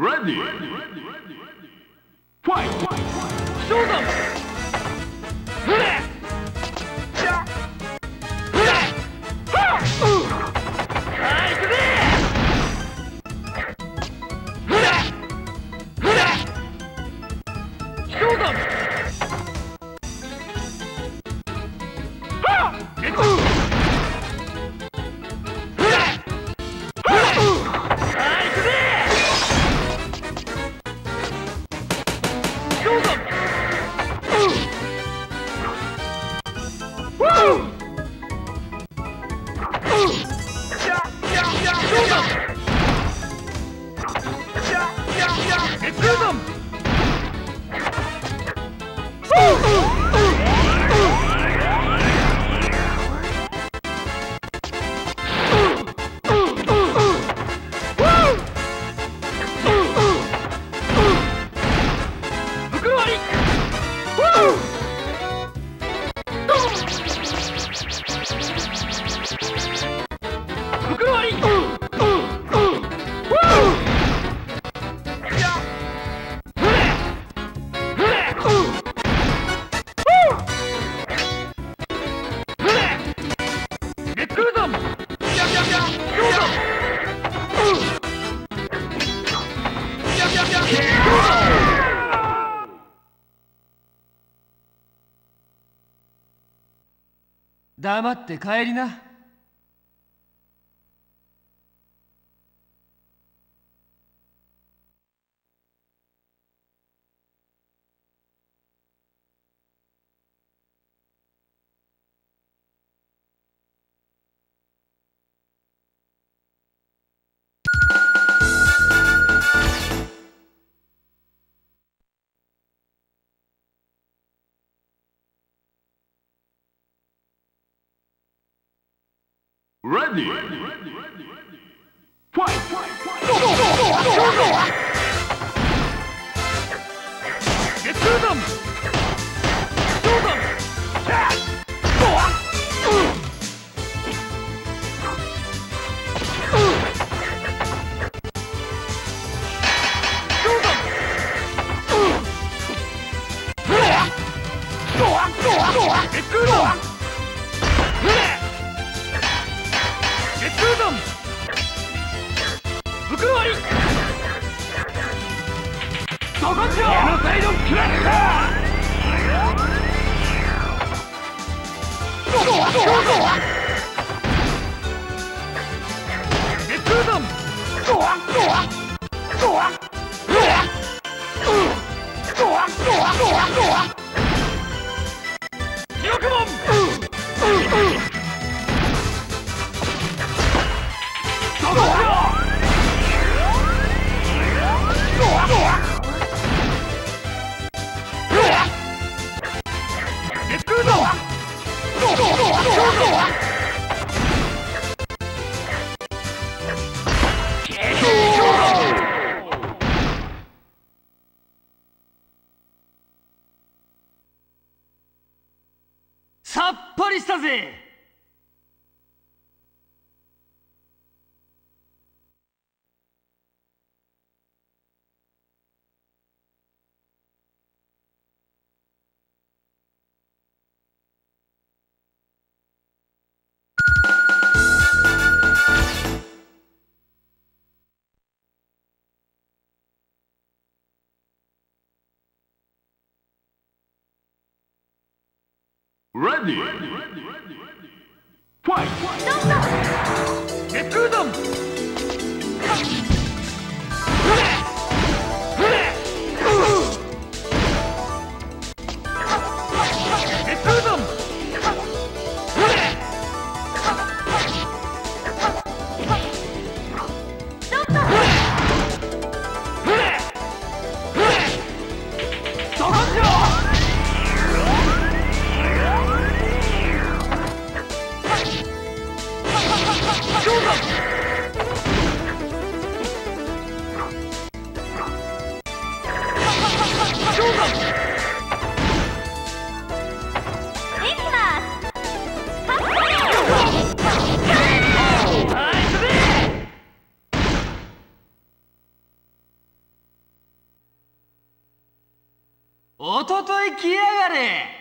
Ready. Ready. Ready. Fight. Show them! It's rhythm! 袋黙って帰りな。Ready. Fight. Get through them! Show them! Get through them! わり。そこっちをノサイドクラッカーどう。したぜ Ready. Fight. Get through them! おととい来やがれ。